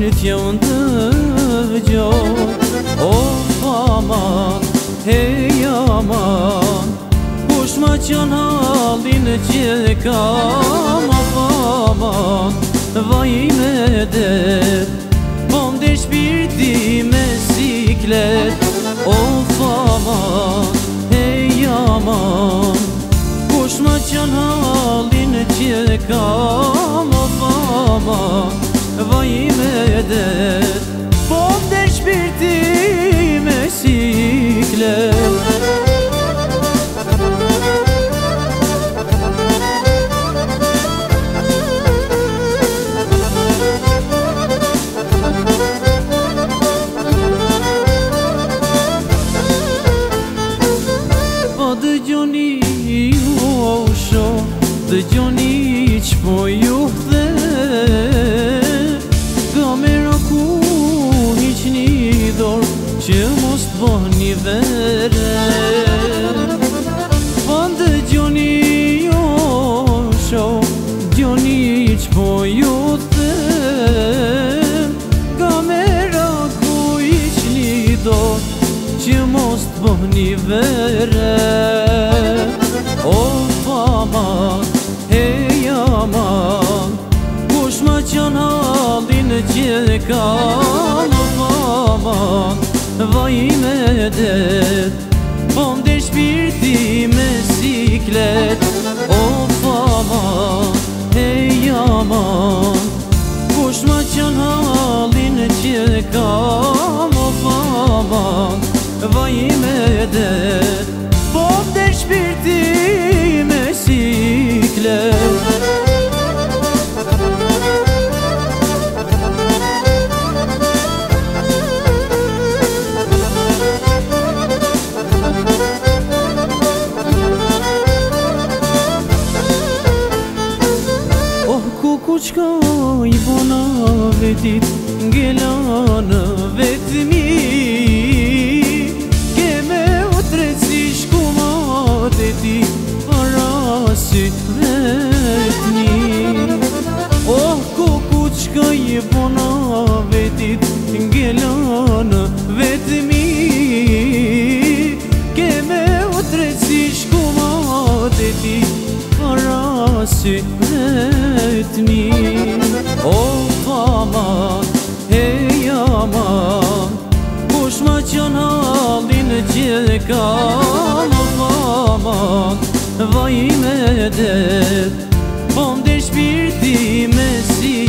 Gjynit jënë të vëgjot O fama, e jama Kush ma qënë halin e gjeka Ma vaj me dhe Bondi shpirti me siklet O fama, e jama Kush ma qënë halin e gjeka Ma fama, e jama vaj me dhe Po të shpirti me sikle Dë gjoni që po ju dhe dorë që mos të bëh një vere Fande gjoni jo sho, gjoni që po ju të Kamera ku ish një dorë që mos të bëh një vere O fama, heja ma, kush ma qënë që ka më fama Vajme det Po më desh shpirti me siklet Koşma fama e jama Kush ma qënë halin që ka më fama Vajme qkoj, bono vetit, ngelon vetëmi kam u mamon Vaj me dhe Po më shpirti me si